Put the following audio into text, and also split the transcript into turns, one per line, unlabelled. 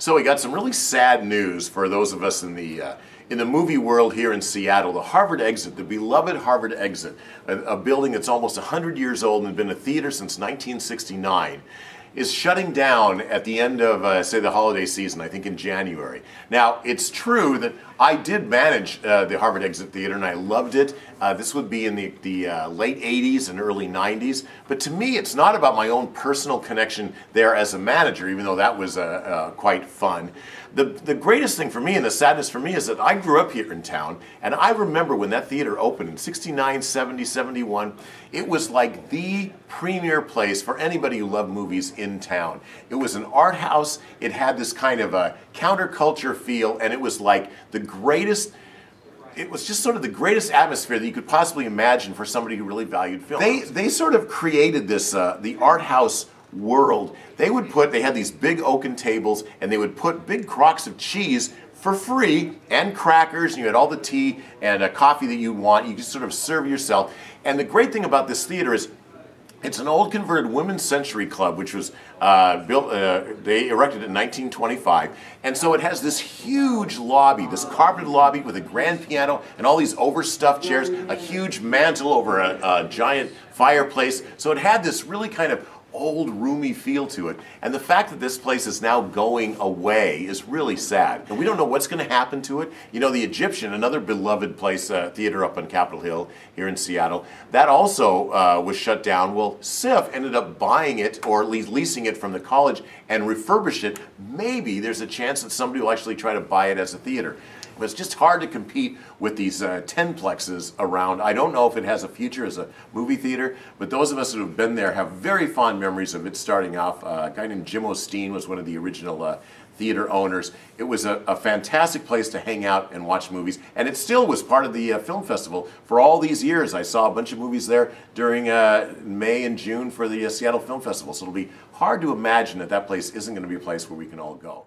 So we got some really sad news for those of us in the uh, in the movie world here in Seattle. The Harvard Exit, the beloved Harvard Exit, a, a building that's almost 100 years old and been a theater since 1969 is shutting down at the end of, uh, say, the holiday season, I think in January. Now, it's true that I did manage uh, the Harvard Exit Theater and I loved it. Uh, this would be in the, the uh, late 80s and early 90s. But to me, it's not about my own personal connection there as a manager, even though that was uh, uh, quite fun. The, the greatest thing for me and the sadness for me is that I grew up here in town and I remember when that theater opened in 69, 70, 71, it was like the premier place for anybody who loved movies in town. It was an art house, it had this kind of a counterculture feel, and it was like the greatest it was just sort of the greatest atmosphere that you could possibly imagine for somebody who really valued film. They, they sort of created this, uh, the art house world. They would put, they had these big oaken tables and they would put big crocks of cheese for free and crackers and you had all the tea and coffee that you want. You could sort of serve yourself. And the great thing about this theater is it's an old converted women's century club, which was uh, built, uh, they erected it in 1925. And so it has this huge lobby, this carpeted lobby with a grand piano and all these overstuffed chairs, a huge mantle over a, a giant fireplace. So it had this really kind of old roomy feel to it. And the fact that this place is now going away is really sad. And we don't know what's going to happen to it. You know, the Egyptian, another beloved place, uh, theater up on Capitol Hill here in Seattle, that also uh, was shut down. Well, SIFF ended up buying it or at least leasing it from the college and refurbished it. Maybe there's a chance that somebody will actually try to buy it as a theater. But it's just hard to compete with these uh, 10 plexes around. I don't know if it has a future as a movie theater, but those of us who have been there have very fond memories of it starting off. Uh, a guy named Jim Osteen was one of the original uh, theater owners. It was a, a, fantastic place to hang out and watch movies, and it still was part of the uh, film festival for all these years. I saw a bunch of movies there during uh, May and June for the uh, Seattle Film Festival, so it'll be hard to imagine that that place isn't going to be a place where we can all go.